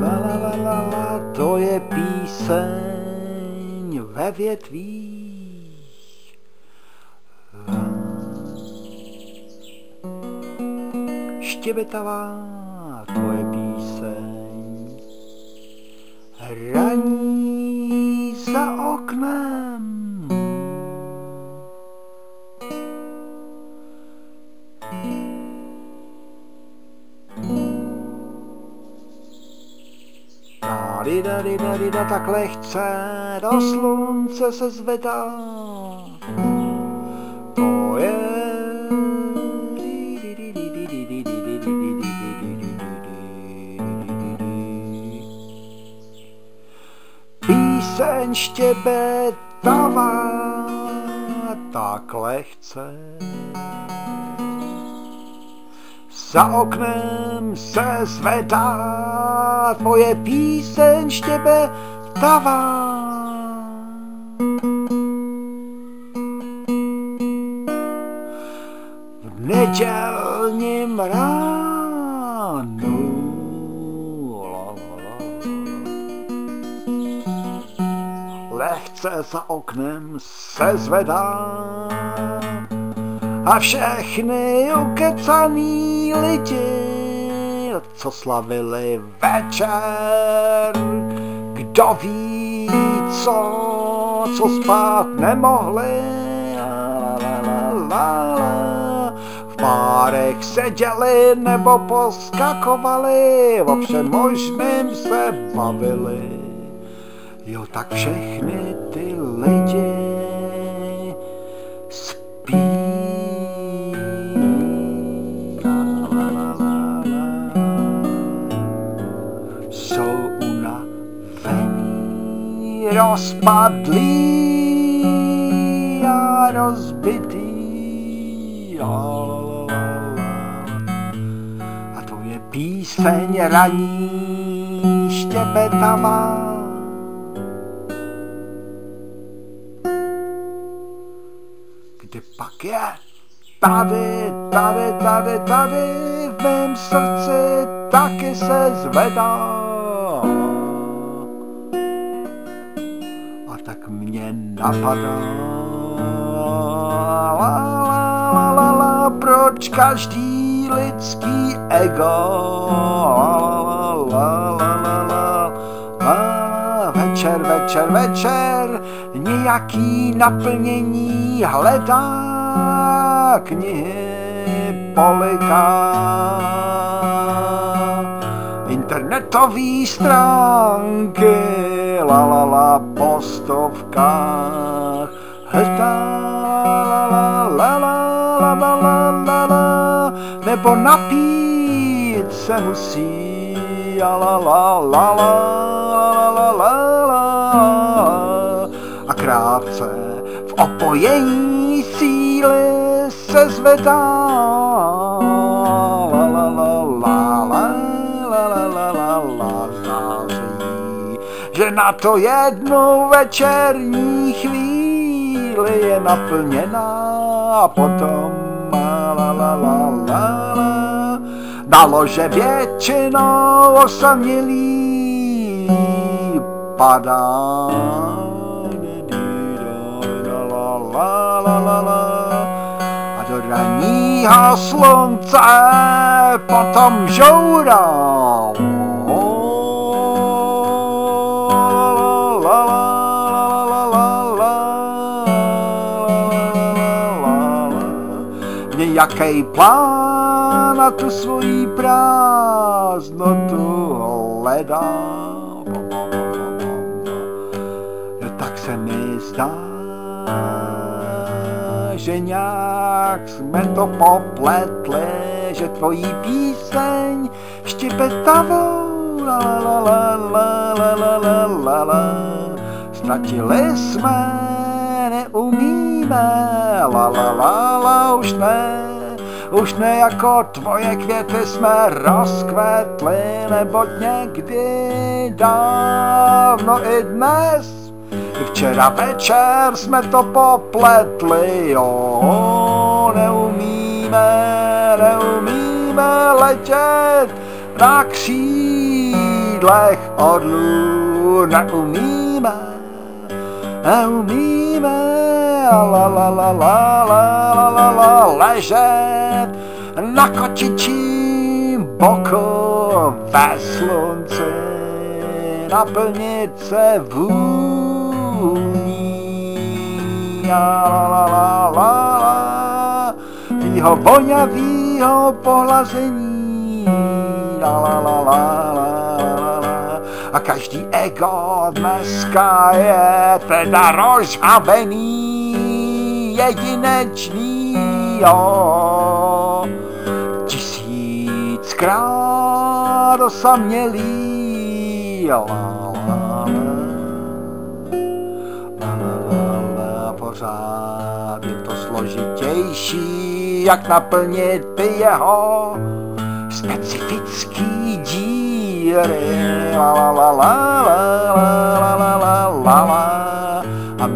La la la la la, to je píseň ve větvích. Štěbetavá, to je píseň raní za oknem. Thank you. Dida, dida, dida, tak lehce do slunce se zvedá. To je Píseň štěbetavá, tak lehce za oknem se zvedá tvoje píseň štěbe tavá. V nedělním ránu lehce za oknem se zvedá a všechny ukecaný lidi, co slavili večer, kdo ví co, co spát nemohli, v párech seděli nebo poskakovali, o všem se bavili. Jo, tak všechny ty lidi rozpadlý a rozbitý. A to je píseň raní štěpetavá. Kde pak je? Tady, tady, tady, tady v mém srdci taky se zvedá. Napadá. La, la, la, la, la, proč každý lidský ego? La, la, la, la, la, la, večer, večer, večer, nějaký naplnění hledá knihy poliká internetový stránky, la la la po stovkách, hrdá, la la la la la la la la, nebo napít se musí, la la la la la la la la a krátce v opojení síly se zvedá, la la la la la že na to jednu večerní chvíli je naplněná a potom la la la la la la. Dalo, že většinou osamělý padá. A do ranního slunce potom žourá jaký plán na tu svoji prázdnotu hledá. No tak se mi zdá, že nějak jsme to popletli, že tvojí píseň štěpetavou la la la la la la la la la. Ztratili jsme, neumíme. La la la la už ne už ne jako tvoje květy jsme rozkvetli, neboť někdy dávno i dnes. Včera večer jsme to popletli, jo, neumíme, neumíme letět na křídlech orlů neumíme, neumíme la la la la la la la la, ležet na kočičím boku ve slunci, naplnit se vůní. La la la la la jeho voňavýho pohlazení. La la la la la a každý ego dneska je teda rozhabený jedinečný jo. Tisíckrát osamělý la la la la la la pořád je to složitější, jak naplnit ty jeho specifický díry la la la la la la la la la la a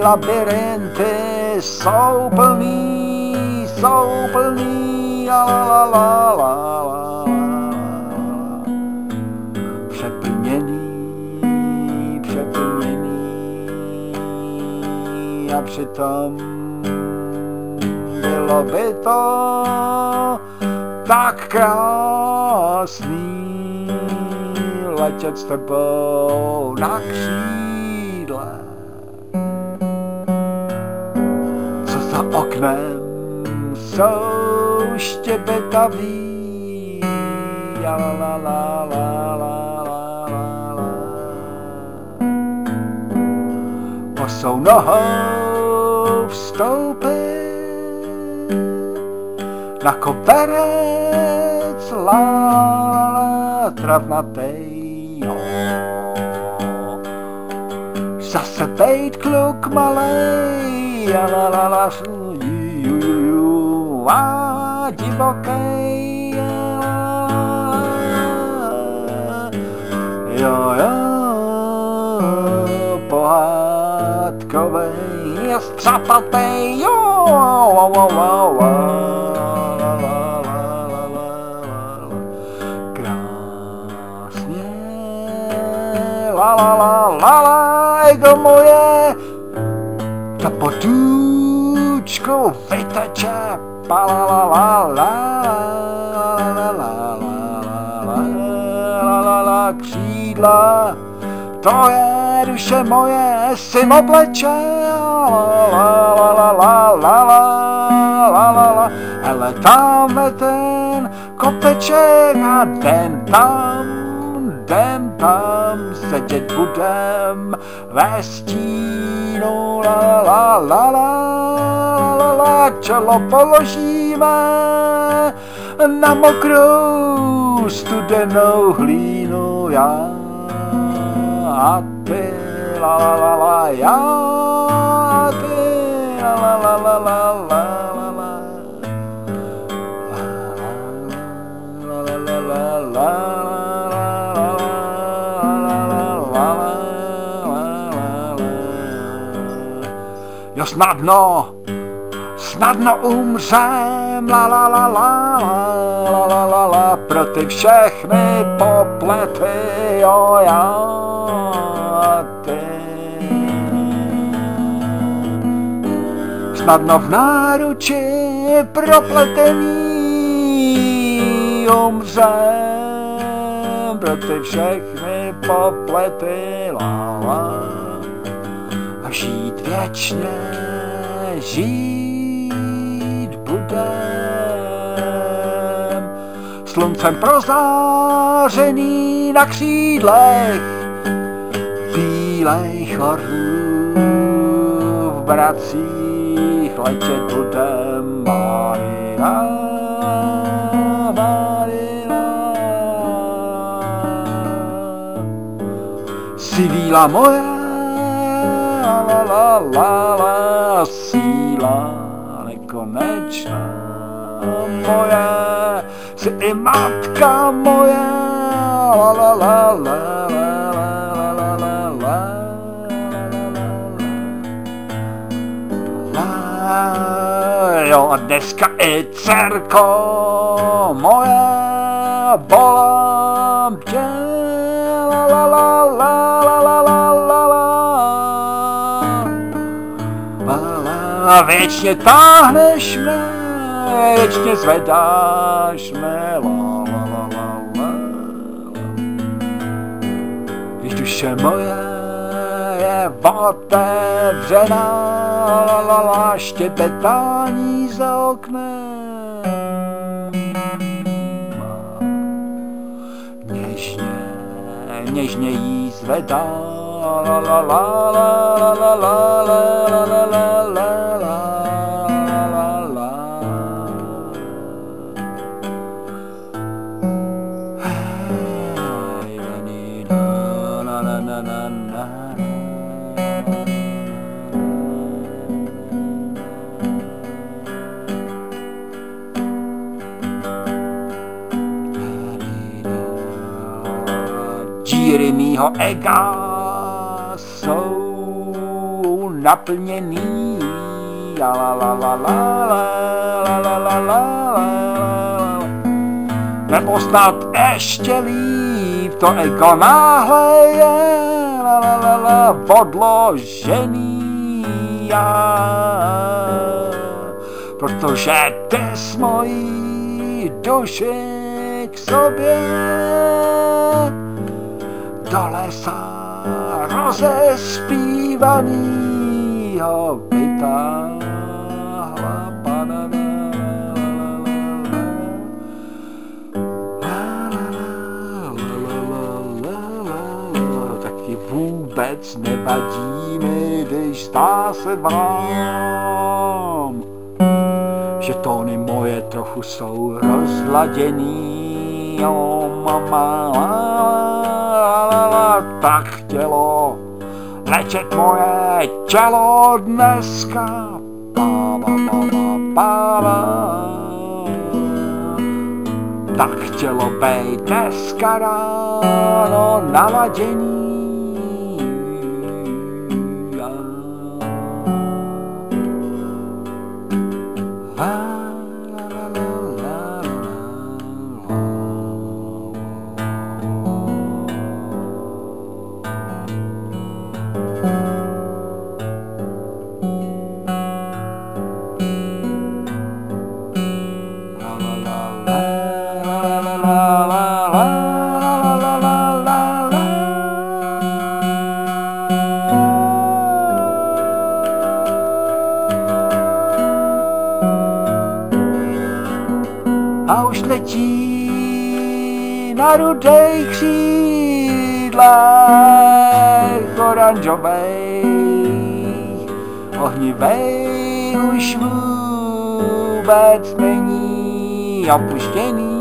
labirinty jsou plný, jsou plný la la la la la přeplněný, přeplněný a přitom bylo by to tak krásný letět s tebou na křídle. Za oknem jsou štěbetaví. La, la, la, la, la, la, la, la. Posou nohou vstoupil na koperec la, la travnatej. Jo. Zase bejt kluk malej, 呀啦啦啦是鱼呦呦呦哇，鸡宝盖呀哟哟，pohádkové je střapaté jo wa wa wa wa. Krásně, la la la la la, ego moje la la la to je duše moje, si la la la la la la la la ale tam ten den tam, den tam sedět budem hlínou, la la la la, la, la čelo položíme na mokrou studenou hlínu, já a ty, la la la la, já a ty, la la la la la. la. Snadno, snadno umřem, la la la la la la la la pro ty všechny poplety, jo já ty. Snadno v náruči propletený umřem pro ty všechny poplety, la la a žít věčně, žít budem. Sluncem prozářený na křídlech, bílejch orlů v bracích letět budem. Marina, Marina. Si víla moje, la la la la, síla nekonečná moje, jsi i matka moje, la la la la Jo, a dneska i dcerko moje, volám la Věčně táhneš mne, věčně zvedáš mne, la la la la la Když duše moje je otevřená, la la la štěpetání za oknem něžně jí zvedá. Jeremy Ega. Jsou naplněný. Nebo snad ještě líp to ego náhle je. La odložený protože ty s mojí duši k sobě do lesa rozespívanýho vytáhla banana. Tak ti vůbec nevadí mi, když zdá se vám, že tóny moje trochu jsou rozladěný. Oh, mama, tak chtělo ležet moje tělo dneska. Pa, pa, pa, pa, pa, tak chtělo být dneska ráno naladění. Letí na rudej křídlech oranžovej, ohnivej už vůbec není opuštěný.